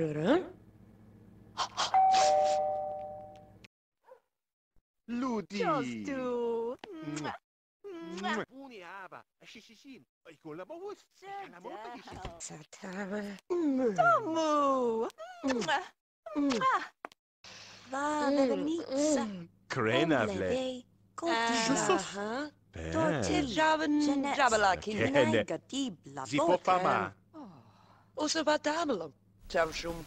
True. Ludi. Just. Uniaba. Tomu. Krenavle. Jabalaki. Zipopama. Qafë shumë.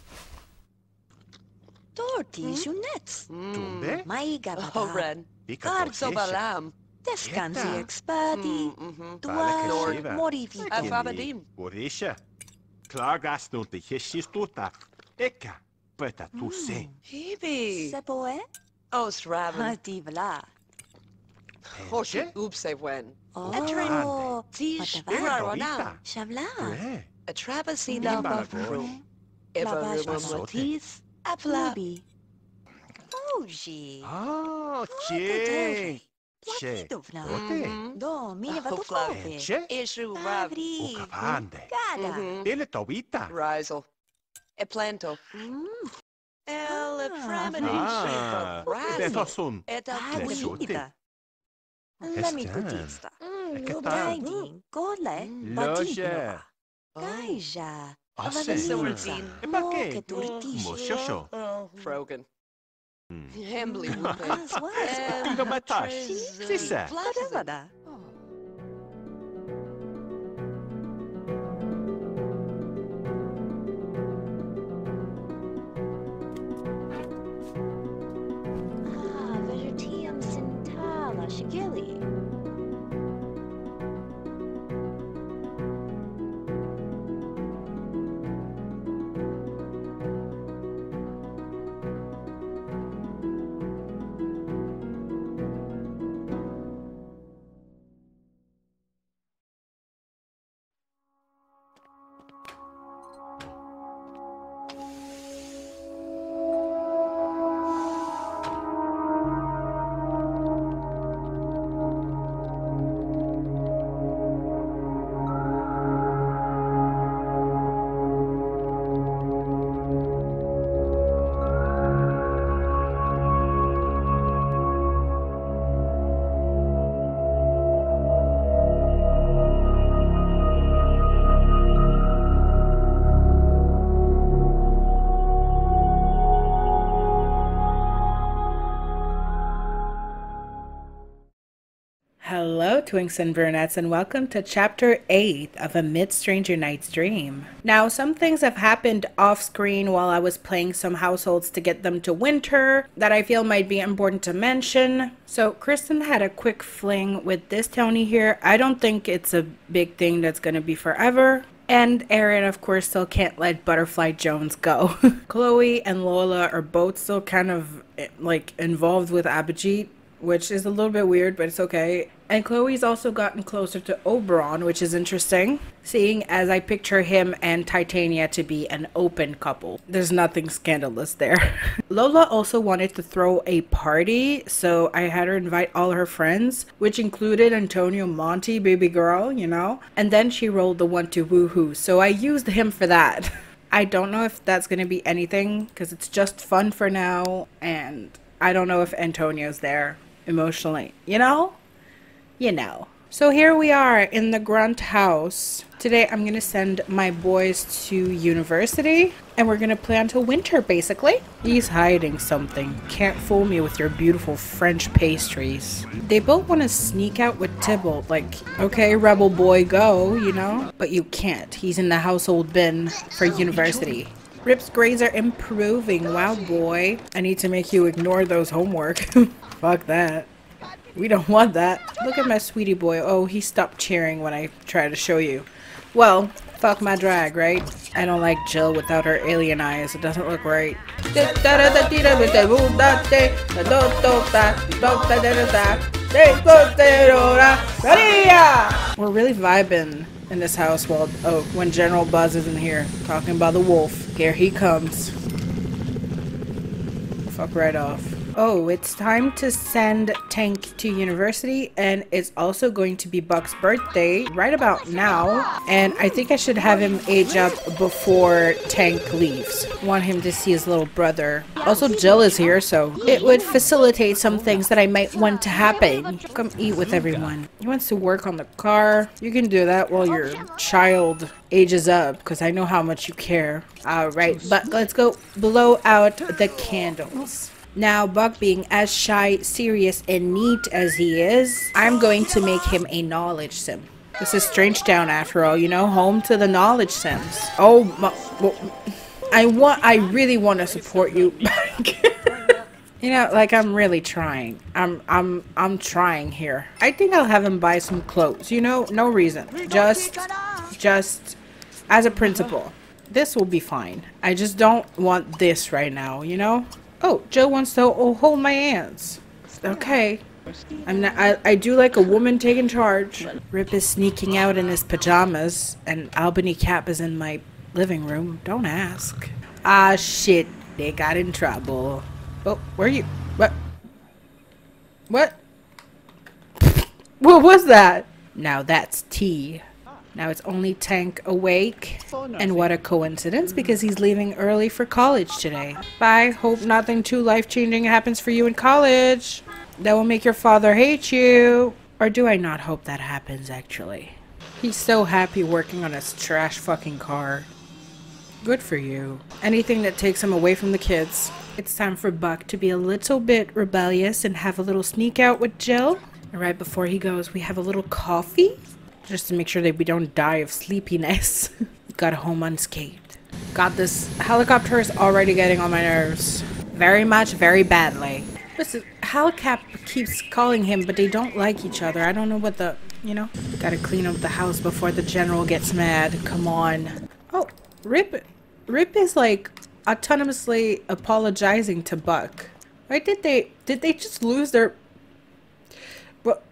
Torti, mm? shumnec. Hmm. Tumbe? Ma i gaba pa. Oh, Oren. Karë so balam. Te shkanë zi hmm, ekspati. Hmm, Tua morivi. A fa bedim. Orisha. Klar gas nuk no të heshis tuta. Eka. Pëta tu se. Hibi. Se po e? Os raven. Ha ti vla. Hoshi, upse wen. Oh, Ti shpirar wana. Shavla. E travesi da pa fru. lavagem de motis, flabby? Hoje. Ah, che. Che. Ote. Do, mine va tuklave. Che. Isu vavi. É Gada. Dele É Rizal. E planto. Ela premonition. Rizal. Betasun. Eta huida. Cole. Lubrindin. Gole. Loja. Gaija. あせえまけもしょしょ Frogan Hembley Woodman Como estás? Sim, sim. Claro, Madá. Twinks and Brunettes, and welcome to Chapter 8 of A Midstranger Night's Dream. Now, some things have happened off screen while I was playing some households to get them to winter that I feel might be important to mention. So, Kristen had a quick fling with this Tony here. I don't think it's a big thing that's going to be forever. And Aaron, of course, still can't let Butterfly Jones go. Chloe and Lola are both still kind of eh, like involved with Abhijit, which is a little bit weird, but it's okay. And Chloe's also gotten closer to Oberon, which is interesting, seeing as I picture him and Titania to be an open couple. There's nothing scandalous there. Lola also wanted to throw a party, so I had her invite all her friends, which included Antonio Monty, baby girl, you know, and then she rolled the one to woohoo, so I used him for that. I don't know if that's going to be anything because it's just fun for now, and I don't know if Antonio's there emotionally, you know? You know. So here we are in the Grunt house. Today I'm to send my boys to university and we're going to play until winter basically. He's hiding something. Can't fool me with your beautiful French pastries. They both want to sneak out with Tybalt like, okay, rebel boy, go, you know? But you can't. He's in the household bin for university. Rip's grades are improving. Wow, boy. I need to make you ignore those homework. Fuck that. We don't want that. Look at my sweetie boy. Oh, he stopped cheering when I tried to show you. Well, fuck my drag, right? I don't like Jill without her alien eyes. It doesn't look right. We're really vibing in this house while oh when General Buzz isn't here talking about the wolf. Here he comes. Fuck right off. Oh, it's time to send Tank to university, and it's also going to be Buck's birthday right about now. And I think I should have him age up before Tank leaves. Want him to see his little brother. Also, Jill is here, so it would facilitate some things that I might want to happen. Come eat with everyone. He wants to work on the car. You can do that while your child ages up, because I know how much you care. Alright, but let's go blow out the candles. Now, Buck being as shy, serious, and neat as he is, I'm going to make him a knowledge sim. This is Strangetown after all, you know, home to the knowledge sims. Oh, my, well, I want, I really want to support you. you know, like I'm really trying. I'm, I'm, I'm trying here. I think I'll have him buy some clothes. You know, no reason. Just, just as a principle. This will be fine. I just don't want this right now, you know? Oh, Joe wants to oh, hold my hands. Okay. I'm not, I, I do like a woman taking charge. Rip is sneaking out in his pajamas, and Albany Capp is in my living room. Don't ask. Ah, shit. They got in trouble. Oh, where are you? What? What? What was that? Now that's tea. Now it's only Tank awake. And what a coincidence mm. because he's leaving early for college today. Bye. Hope nothing too life changing happens for you in college. That will make your father hate you. Or do I not hope that happens actually? He's so happy working on his trash fucking car. Good for you. Anything that takes him away from the kids. It's time for Buck to be a little bit rebellious and have a little sneak out with Jill. And right before he goes, we have a little coffee just to make sure that we don't die of sleepiness. Got home unscathed. God, this helicopter is already getting on my nerves. Very much, very badly. Listen, Helicap keeps calling him, but they don't like each other. I don't know what the, you know? Gotta clean up the house before the general gets mad. Come on. Oh, Rip, Rip is like autonomously apologizing to Buck. Why did they, did they just lose their, what,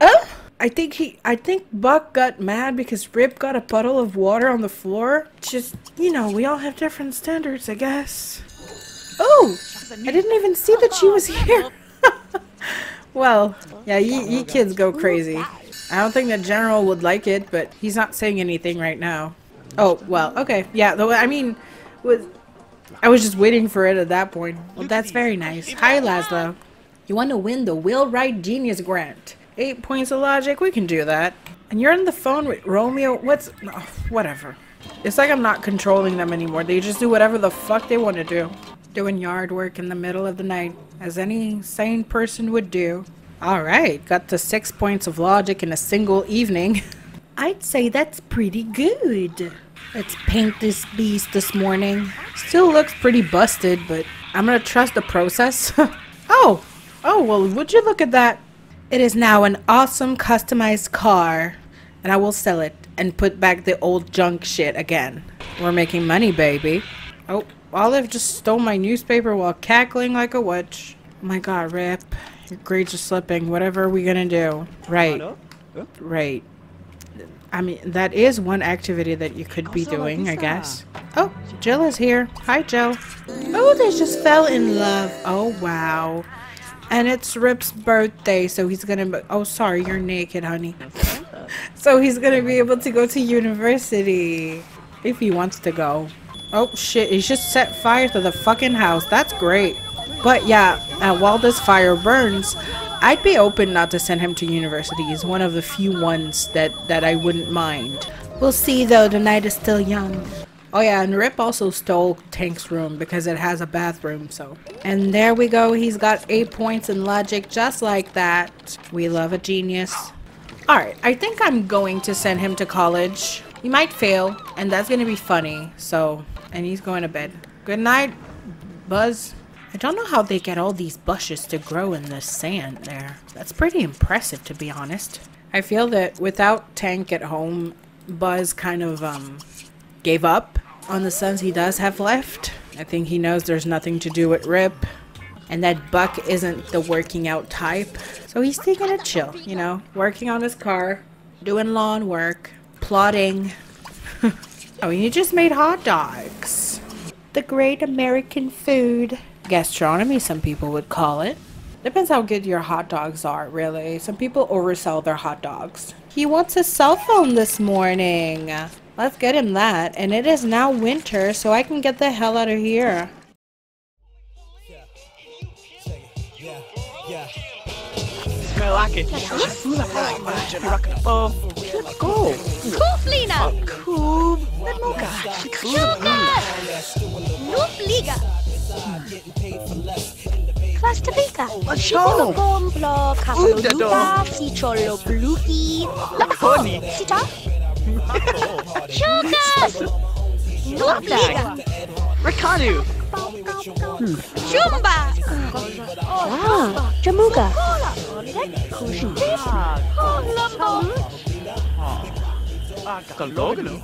uh? I think he, I think Buck got mad because Rip got a puddle of water on the floor. Just, you know, we all have different standards, I guess. Oh, I didn't even see that she was here. well, yeah, you, kids go crazy. I don't think the general would like it, but he's not saying anything right now. Oh, well, okay. Yeah, though, I mean, with, I was just waiting for it at that point. Well, that's very nice. Hi, Lazlo. You want to win the Will Wright Genius Grant. Eight points of logic, we can do that. And you're on the phone with Romeo, what's, oh, whatever. It's like I'm not controlling them anymore. They just do whatever the fuck they want to do. Doing yard work in the middle of the night, as any sane person would do. Alright, got the six points of logic in a single evening. I'd say that's pretty good. Let's paint this beast this morning. Still looks pretty busted, but I'm gonna trust the process. oh, oh, well, would you look at that? It is now an awesome customized car, and I will sell it and put back the old junk shit again. We're making money, baby. Oh, Olive just stole my newspaper while cackling like a witch. Oh my god, Rip. Your grades are slipping. Whatever are we gonna do? Right. Right. I mean, that is one activity that you could be doing, I guess. Oh, Jill is here. Hi, Jill. Oh, they just fell in love. Oh, wow. And it's Rip's birthday, so he's gonna be- Oh, sorry, you're naked, honey. so he's gonna be able to go to university. If he wants to go. Oh, shit, he just set fire to the fucking house. That's great. But yeah, uh, while this fire burns, I'd be open not to send him to university. He's one of the few ones that, that I wouldn't mind. We'll see though, the night is still young. Oh yeah, and Rip also stole Tank's room because it has a bathroom, so. And there we go, he's got 8 points in logic just like that. We love a genius. Alright, I think I'm going to send him to college. He might fail, and that's gonna be funny, so. And he's going to bed. Good night, Buzz. I don't know how they get all these bushes to grow in the sand there. That's pretty impressive, to be honest. I feel that without Tank at home, Buzz kind of um, gave up on the sons he does have left. I think he knows there's nothing to do with Rip, and that Buck isn't the working out type. So he's taking it chill, you know, working on his car, doing lawn work, plotting. oh, he just made hot dogs. The great American food. gastronomy, some people would call it. Depends how good your hot dogs are, really. Some people oversell their hot dogs. He wants a cell phone this morning. Let's get him that. And it is now winter, so I can get the hell out of here. Smell like it. Oh, Go. Kuflina. Koob. Sugar. Nupliga. Plastipika. Ciao. Gomblo. Kapaluluka. Sicholo bluki. Honey. Sita. Sugar. Nupliga. Rakanu. Jumba. Wow. Jamuga. Kalogano.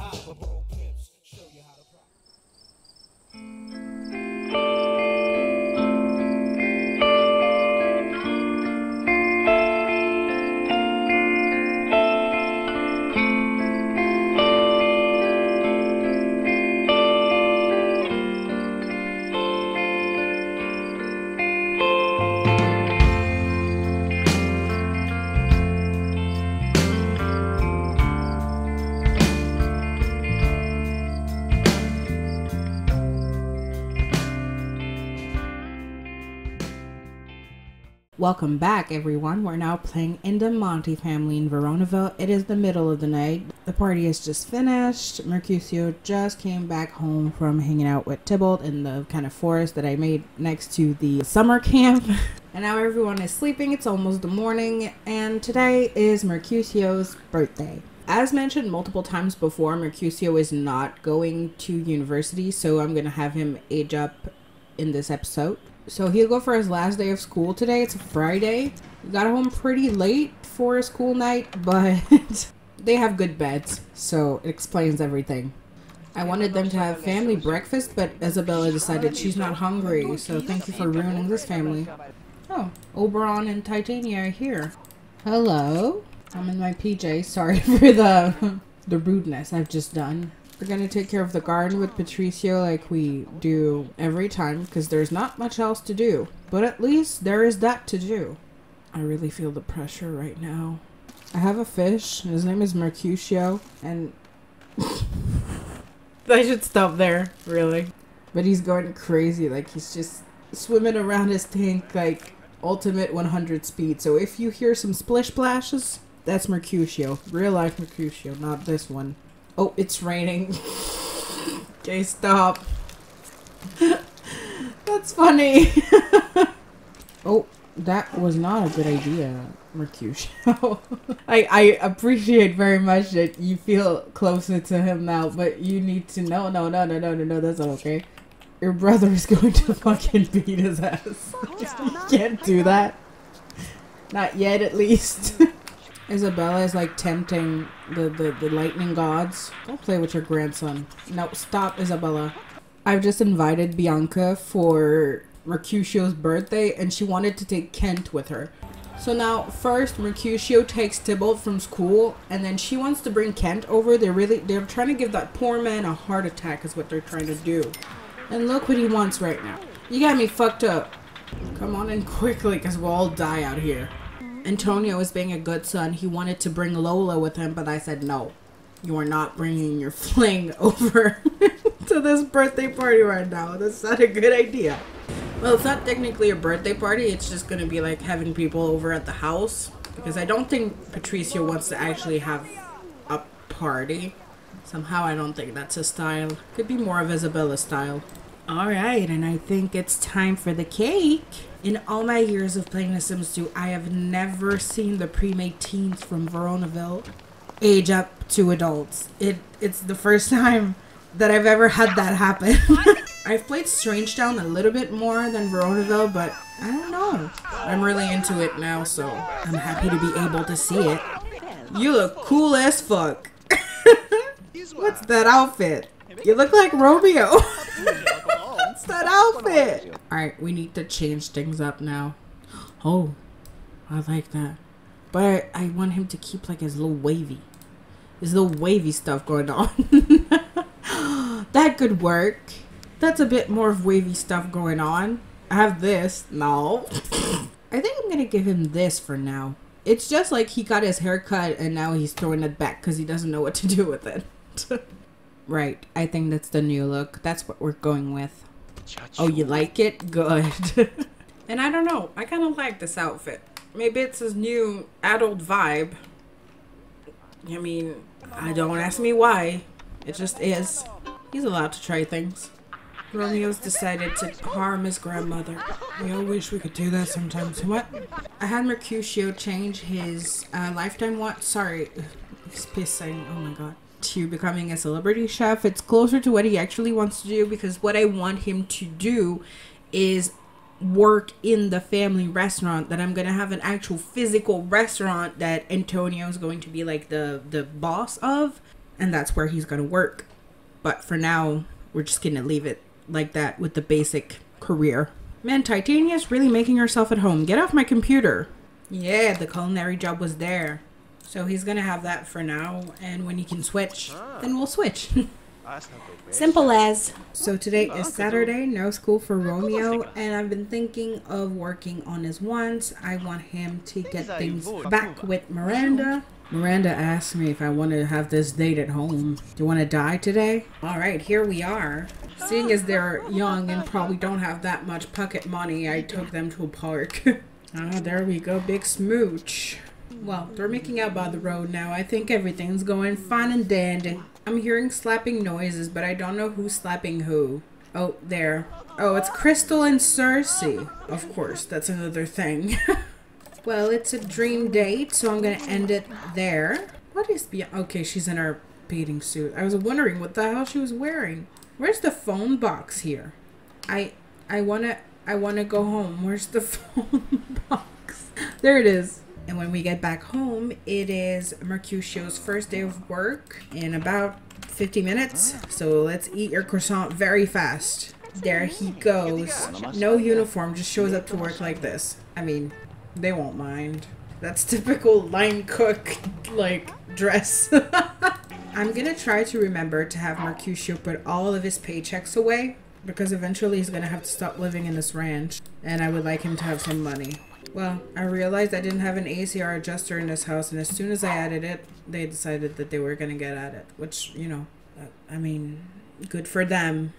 Welcome back, everyone. We're now playing in the Monty family in Veronaville. It is the middle of the night. The party is just finished. Mercutio just came back home from hanging out with Tybalt in the kind of forest that I made next to the summer camp. and now everyone is sleeping. It's almost the morning, and today is Mercutio's birthday. As mentioned multiple times before, Mercutio is not going to university, so I'm gonna have him age up in this episode. So he'll go for his last day of school today. It's a Friday. He got home pretty late for a school night, but they have good beds, so it explains everything. I wanted them to have family breakfast, but Isabella decided she's not hungry, so thank you for ruining this family. Oh, Oberon and Titania are here. Hello. I'm in my PJ. Sorry for the the rudeness I've just done. We're gonna take care of the garden with Patrizio like we do every time because there's not much else to do. But at least there is that to do. I really feel the pressure right now. I have a fish. His name is Mercutio, and I should stop there, really. But he's going crazy. Like he's just swimming around his tank like ultimate 100 speed. So if you hear some splish splashes, that's Mercutio. Real life Mercutio, not this one. Oh, it's raining. okay, stop. That's funny. oh, that was not a good idea, Mercutio. I, I appreciate very much that you feel closer to him now, but you need to know, no, no, no, no, no, no, that's not okay. Your brother is going to fucking beat his ass. you can't do that. Not yet, at least. Isabella is like tempting the, the, the lightning gods. Don't play with your grandson. No, stop, Isabella. I've just invited Bianca for Mercutio's birthday and she wanted to take Kent with her. So now, first, Mercutio takes Tybalt from school and then she wants to bring Kent over. They're really, they're trying to give that poor man a heart attack is what they're trying to do. And look what he wants right now. You got me fucked up. Come on in quickly because we'll all die out here. Antonio is being a good son. He wanted to bring Lola with him, but I said no. You are not bringing your fling over to this birthday party right now. That's not a good idea. Well, it's not technically a birthday party. It's just going to be like having people over at the house. Because I don't think Patrizio wants to actually have a party. Somehow I don't think that's his style. Could be more of Isabella's style. Alright, and I think it's time for the cake. In all my years of playing The Sims 2, I have never seen the pre-made teens from Veronaville age up to adults. It it's the first time that I've ever had that happen. I've played Strangetown a little bit more than Veronaville, but I don't know. I'm really into it now, so I'm happy to be able to see it. You look cool as fuck. What's that outfit? You look like Romeo. What's that outfit? Alright, we need to change things up now. Oh, I like that. But I want him to keep like his little wavy. His little wavy stuff going on. that could work. That's a bit more of wavy stuff going on. I have this. No. I think I'm gonna give him this for now. It's just like he got his hair cut and now he's throwing it back because he doesn't know what to do with it. right. I think that's the new look. That's what we're going with. Oh, you like it? Good. and I don't know. I kind of like this outfit. Maybe it's his new adult vibe. I mean, I don't ask me why. It just is. He's allowed to try things. Romeo's decided to harm his grandmother. We all wish we could do that sometimes. What? I had Mercutio change his uh, lifetime what? Sorry, he's pissing. Oh my god. To becoming a celebrity chef. It's closer to what he actually wants to do because what I want him to do is work in the family restaurant that I'm gonna have an actual physical restaurant that Antonio is going to be like the the boss of and that's where he's gonna work. But for now, we're just gonna leave it like that with the basic career. Man, Titania's really making herself at home. Get off my computer. Yeah, the culinary job was there. So he's gonna have that for now, and when he can switch, then we'll switch. Simple as. So today is Saturday, no school for Romeo, and I've been thinking of working on his wants. I want him to get things back with Miranda. Miranda asked me if I wanted to have this date at home. Do you want to die today? All right, here we are. Seeing as they're young and probably don't have that much pocket money, I took them to a park. ah, there we go, big smooch. Well, they're making out by the road now. I think everything's going fine and dandy. I'm hearing slapping noises, but I don't know who's slapping who. Oh, there. Oh, it's Crystal and Cersei. Of course, that's another thing. well, it's a dream date, so I'm gonna end it there. What is beyond? Okay, she's in her bathing suit. I was wondering what the hell she was wearing. Where's the phone box here? I I wanna I wanna go home. Where's the phone box? There it is. And when we get back home, it is Mercutio's first day of work in about 50 minutes. So let's eat your croissant very fast. There he goes. No uniform, just shows up to work like this. I mean, they won't mind. That's typical line cook, like, dress. I'm gonna try to remember to have Mercutio put all of his paychecks away because eventually he's gonna have to stop living in this ranch and I would like him to have some money. Well, I realized I didn't have an ACR adjuster in this house, and as soon as I added it, they decided that they were going to get at it. Which, you know, I mean, good for them.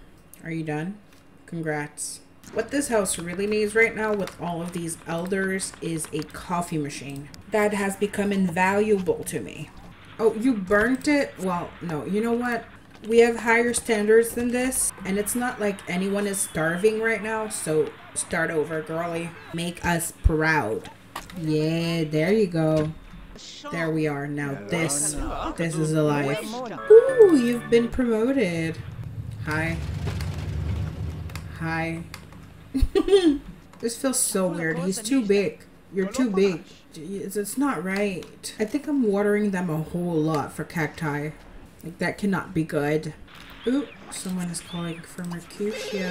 Are you done? Congrats. What this house really needs right now with all of these elders is a coffee machine. That has become invaluable to me. Oh, you burnt it? Well, no. You know what? We have higher standards than this, and it's not like anyone is starving right now, so start over, girly. Make us proud. Yeah, there you go. There we are. Now this, this is a life. Ooh, you've been promoted. Hi. Hi. this feels so weird. He's too big. You're too big. It's not right. I think I'm watering them a whole lot for cacti. Like, that cannot be good. Ooh, someone is calling for Mercutio.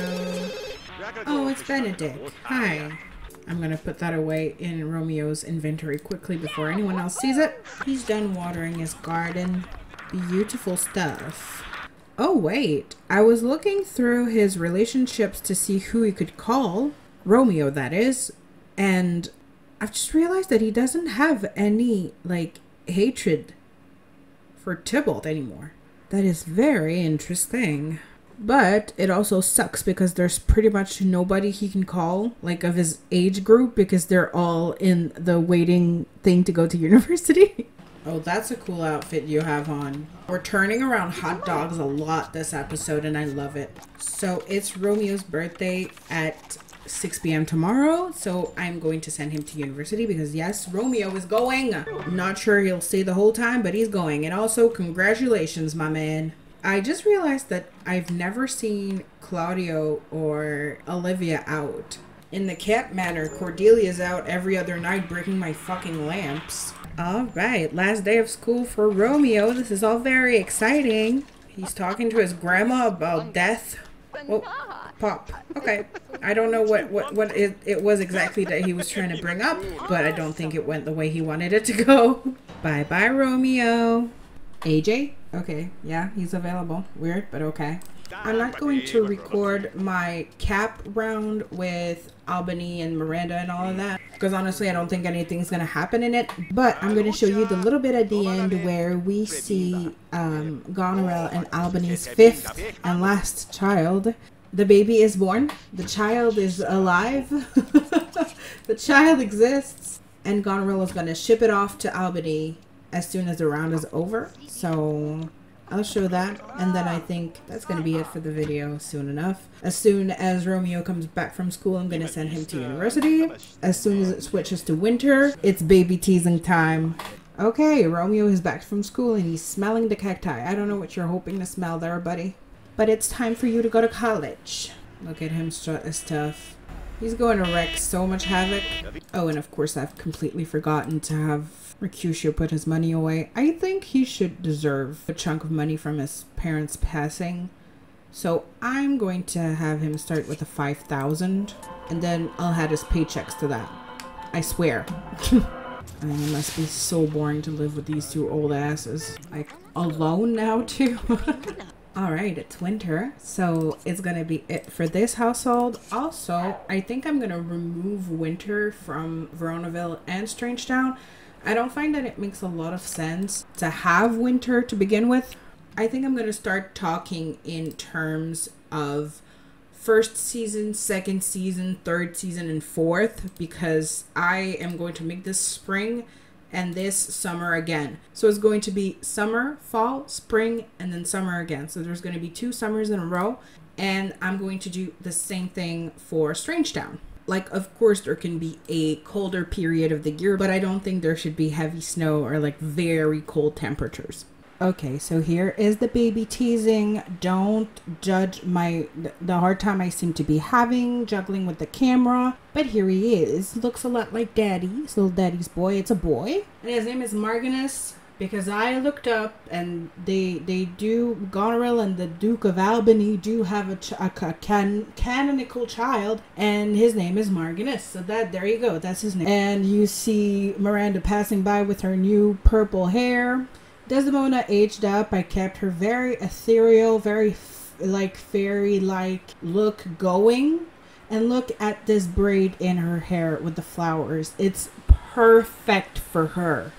Oh, it's Benedict. Hi. I'm gonna put that away in Romeo's inventory quickly before anyone else sees it. He's done watering his garden. Beautiful stuff. Oh, wait. I was looking through his relationships to see who he could call. Romeo, that is. And I've just realized that he doesn't have any, like, hatred for Tybalt anymore. That is very interesting. But it also sucks because there's pretty much nobody he can call, like of his age group, because they're all in the waiting thing to go to university. oh, that's a cool outfit you have on. We're turning around hot dogs a lot this episode, and I love it. So it's Romeo's birthday at 6 p.m. tomorrow, so I'm going to send him to university because yes, Romeo is going. Not sure he'll stay the whole time, but he's going. And also, congratulations, my man. I just realized that I've never seen Claudio or Olivia out. In the cat manor, Cordelia's out every other night breaking my fucking lamps. Alright, last day of school for Romeo. This is all very exciting. He's talking to his grandma about death. Pop. Okay. I don't know what, what, what it, it was exactly that he was trying to bring up, but I don't think it went the way he wanted it to go. Bye-bye, Romeo. AJ? Okay, yeah, he's available. Weird, but okay. I'm not going to record my cap round with Albany and Miranda and all of that because honestly, I don't think anything's gonna happen in it. But I'm gonna show you the little bit at the end where we see um, Goneril and Albany's fifth and last child. The baby is born. The child is alive. the child exists, and Goneril is gonna ship it off to Albany as soon as the round is over. So I'll show that, and then I think that's going to be it for the video soon enough. As soon as Romeo comes back from school, I'm going to send him to university. As soon as it switches to winter, it's baby teasing time. Okay, Romeo is back from school and he's smelling the cacti. I don't know what you're hoping to smell there, buddy. But it's time for you to go to college. Look at him strut his stuff. He's going to wreck so much havoc. Oh, and of course I've completely forgotten to have Mercutio put his money away. I think he should deserve a chunk of money from his parents passing. So I'm going to have him start with a 5,000 and then I'll add his paychecks to that. I swear. I mean, it must be so boring to live with these two old asses. Like, alone now too? Alright, it's winter, so it's gonna be it for this household. Also, I think I'm gonna remove winter from Veronaville and Strangetown. I don't find that it makes a lot of sense to have winter to begin with. I think I'm gonna start talking in terms of first season, second season, third season, and fourth because I am going to make this spring and this summer again. So it's going to be summer, fall, spring, and then summer again. So there's going to be two summers in a row. And I'm going to do the same thing for Strangetown. Like, of course, there can be a colder period of the year, but I don't think there should be heavy snow or like very cold temperatures. Okay, so here is the baby teasing. Don't judge my the hard time I seem to be having juggling with the camera. But here he is. Looks a lot like daddy. It's little daddy's boy. It's a boy. And his name is Marganus because I looked up and they they do Goneril and the Duke of Albany do have a, ch- a, can, canonical child and his name is Marganus. So that there you go. That's his name. And you see Miranda passing by with her new purple hair. Desdemona aged up. I kept her very ethereal, very f- like fairy like look going. And look at this braid in her hair with the flowers. It's perfect for her.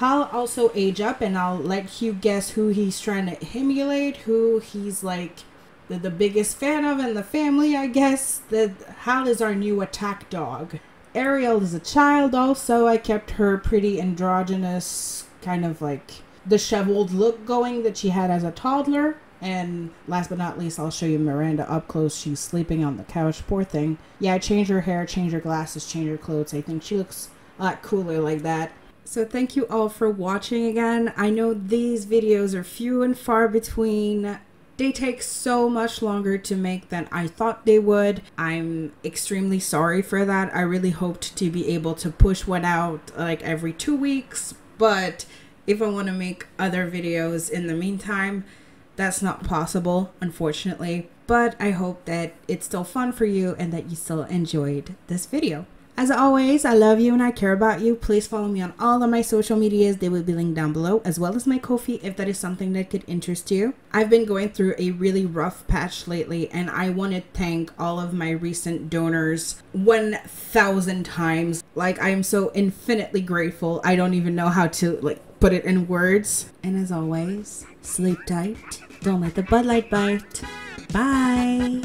I'll also age up and I'll let you guess who he's trying to emulate, who he's like the, the biggest fan of in the family, I guess. The Hal is our new attack dog. Ariel is a child also. I kept her pretty androgynous, kind of like disheveled look going that she had as a toddler. And last but not least, I'll show you Miranda up close. She's sleeping on the couch. Poor thing. Yeah, change her hair, change her glasses, change her clothes. I think she looks a lot cooler like that. So thank you all for watching again. I know these videos are few and far between. They take so much longer to make than I thought they would. I'm extremely sorry for that. I really hoped to be able to push one out like every two weeks, but if I want to make other videos in the meantime, that's not possible, unfortunately. But I hope that it's still fun for you and that you still enjoyed this video. As always, I love you and I care about you. Please follow me on all of my social medias. They will be linked down below, as well as my Ko-fi if that is something that could interest you. I've been going through a really rough patch lately, and I want to thank all of my recent donors 1,000 times. Like, I am so infinitely grateful. I don't even know how to, like, put it in words. And as always, sleep tight. Don't let the Bud Light bite. Bye.